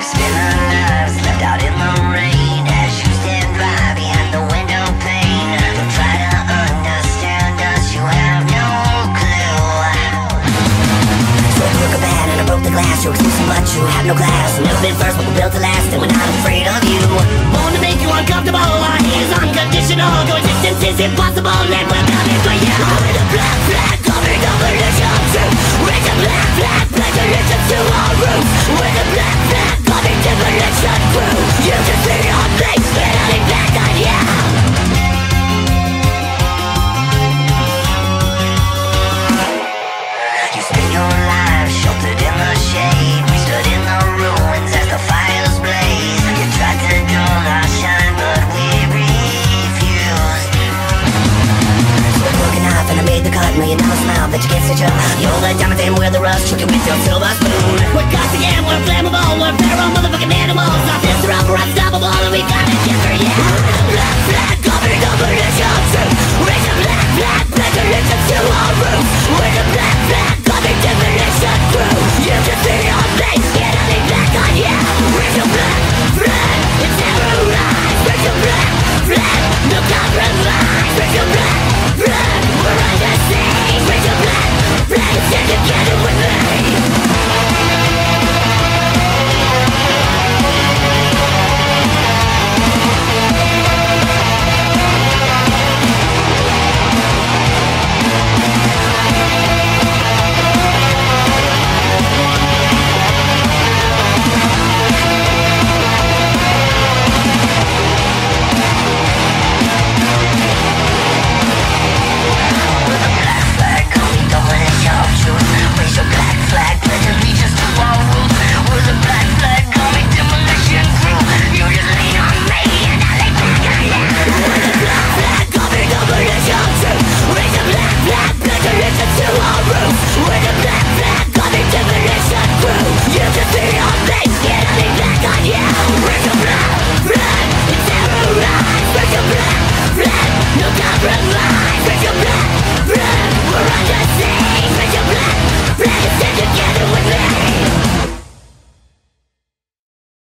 glass, trying to understand us you have no class I've never been first, but we built to last, and we're not afraid of you. Born to make you uncomfortable, our hate is unconditional. Your existence is impossible, and we're coming for you mouth that you can't stitch up You're the diamond and we're the rust Choking with your silver spoon. We're caustic and we're flammable We're feral motherfucking animals. Our fists are up, we're unstoppable And we got it, yes yeah. Bye.